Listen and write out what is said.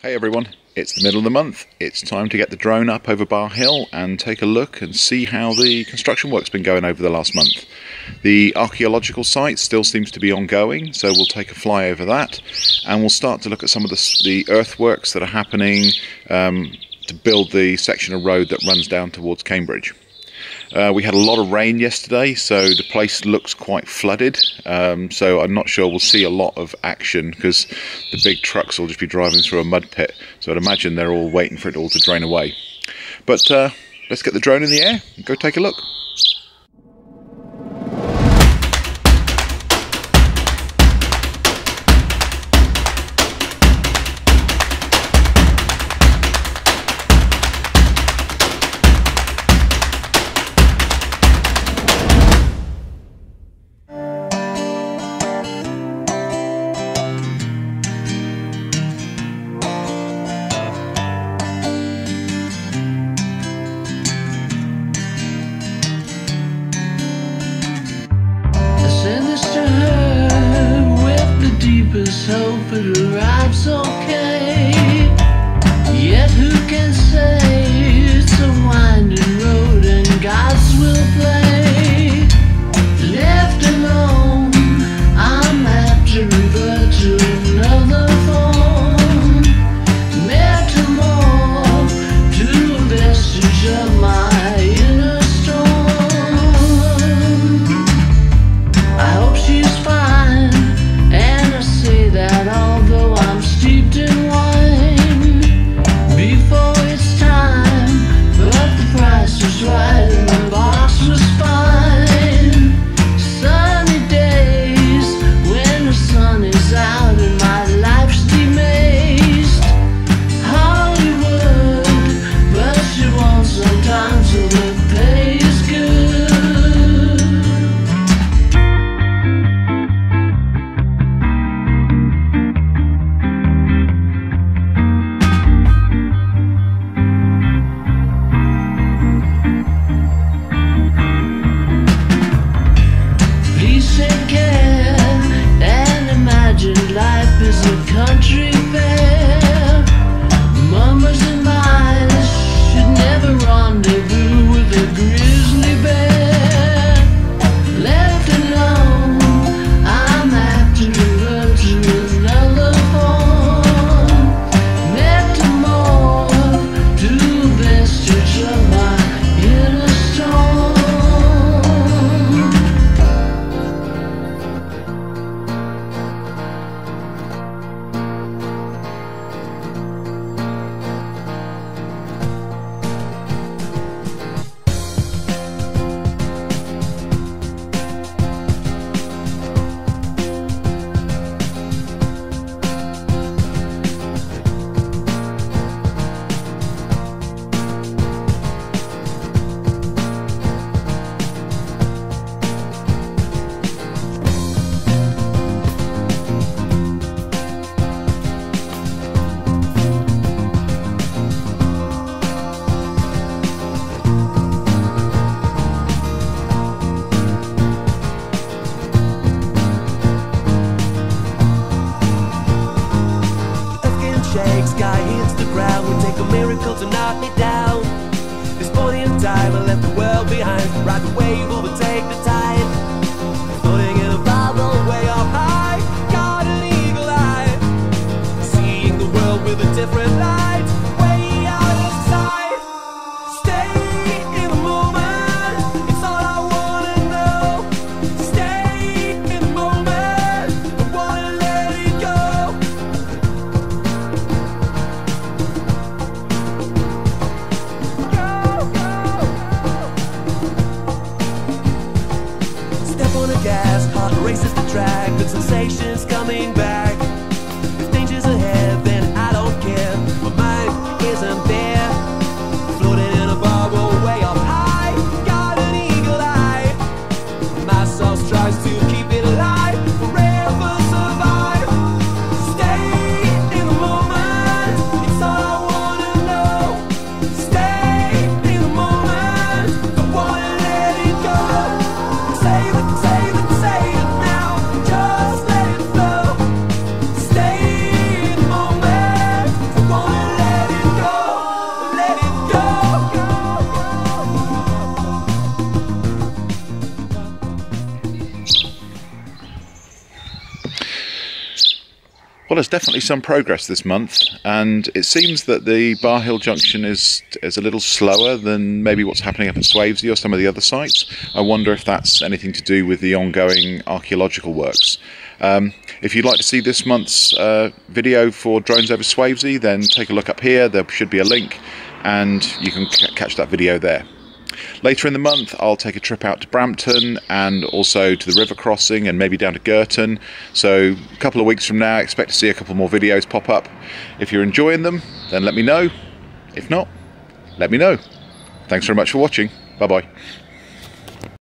Hey everyone, it's the middle of the month. It's time to get the drone up over Bar Hill and take a look and see how the construction work's been going over the last month. The archaeological site still seems to be ongoing, so we'll take a fly over that and we'll start to look at some of the, the earthworks that are happening um, to build the section of road that runs down towards Cambridge. Uh, we had a lot of rain yesterday, so the place looks quite flooded. Um, so I'm not sure we'll see a lot of action because the big trucks will just be driving through a mud pit. So I'd imagine they're all waiting for it all to drain away. But uh, let's get the drone in the air and go take a look. Hope take a miracle to knock me down. This point in time, I left the world behind. Ride the wave, overtake the tide. as races the track, good sensations coming back. Well, there's definitely some progress this month, and it seems that the Bar Hill Junction is is a little slower than maybe what's happening up at Swavesey or some of the other sites. I wonder if that's anything to do with the ongoing archaeological works. Um, if you'd like to see this month's uh, video for drones over Swavesey, then take a look up here. There should be a link, and you can c- catch that video there. Later in the month, I'll take a trip out to Brampton and also to the river crossing and maybe down to Girton. So, a couple of weeks from now, expect to see a couple more videos pop up. If you're enjoying them, then let me know. If not, let me know. Thanks very much for watching. Bye bye.